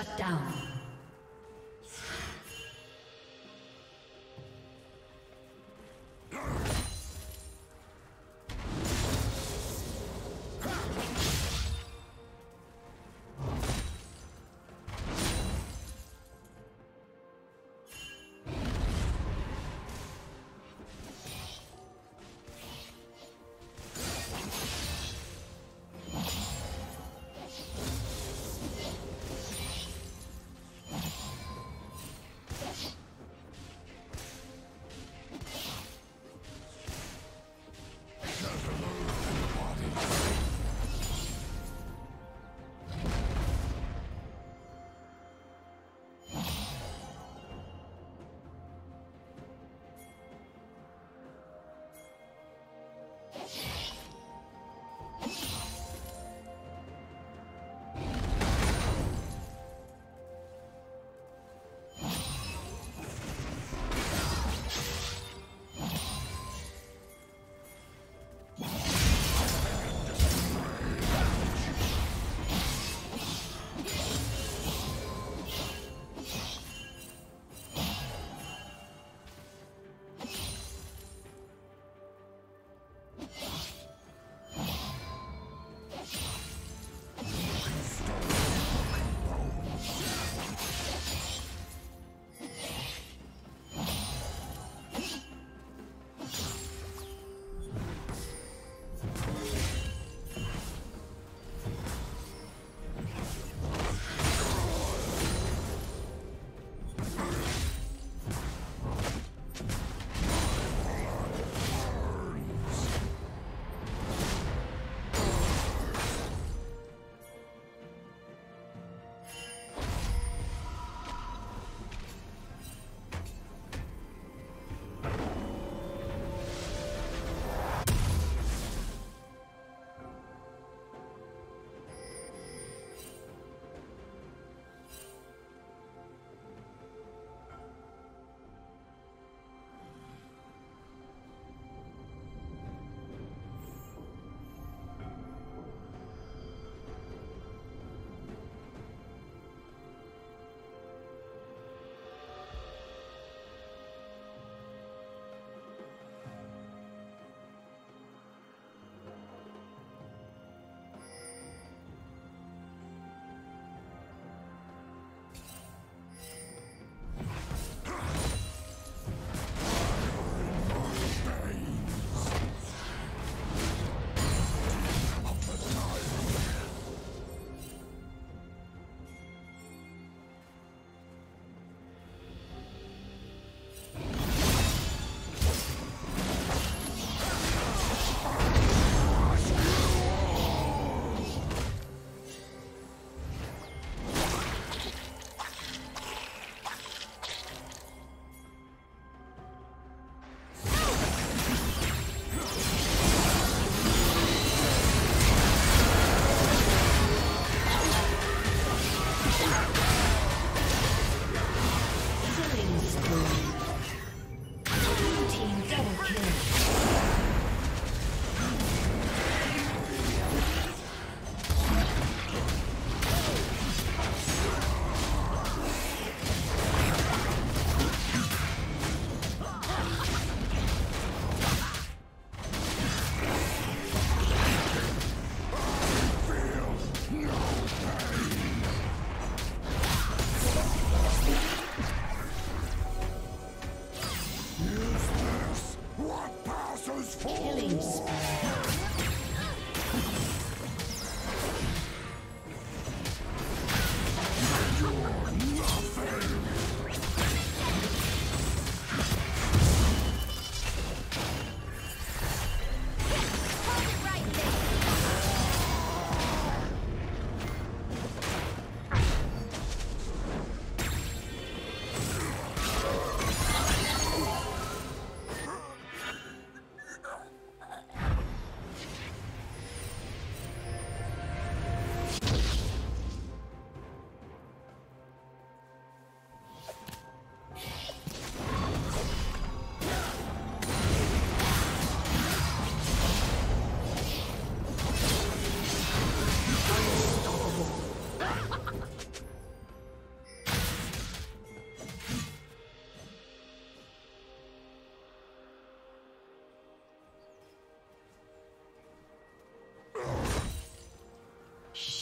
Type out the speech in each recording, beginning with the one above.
Shut down.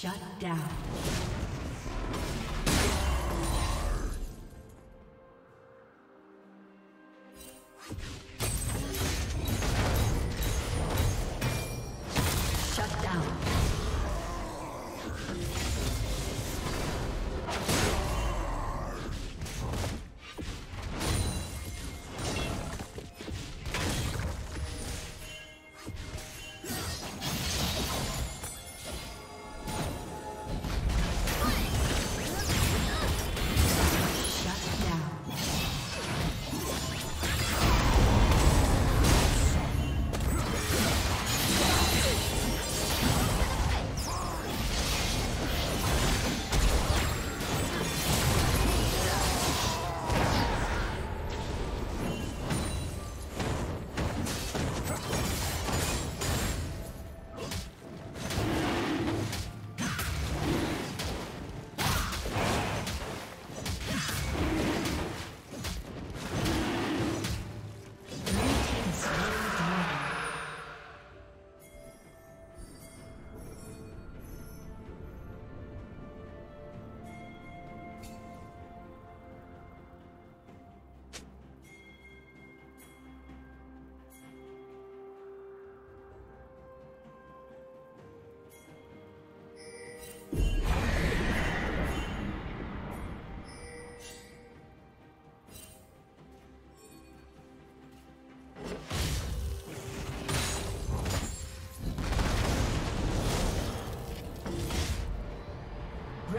Shut down.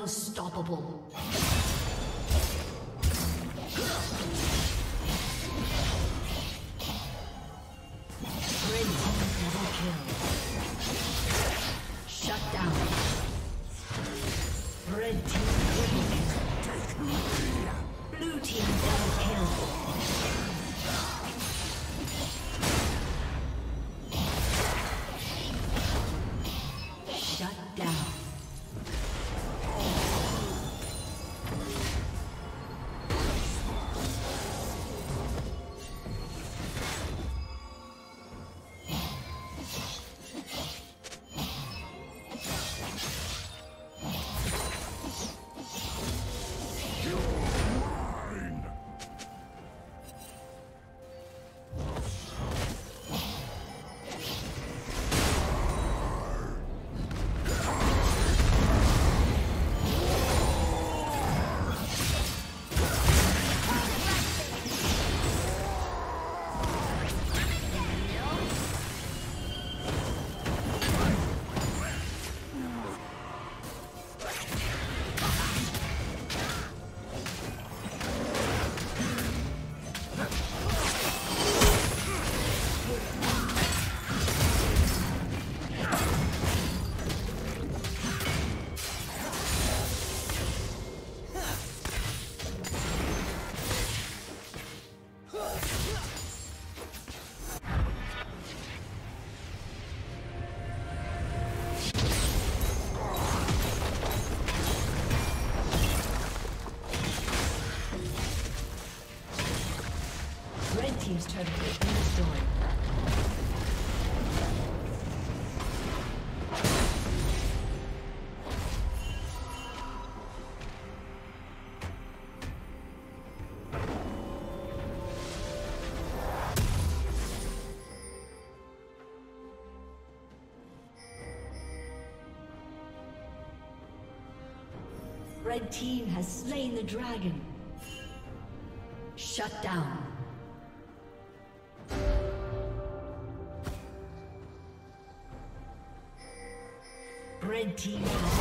Unstoppable. Red team has slain the dragon. Shut down. Red team has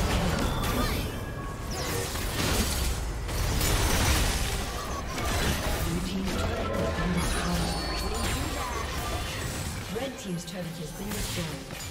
Red team's turret has been destroyed.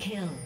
Kill.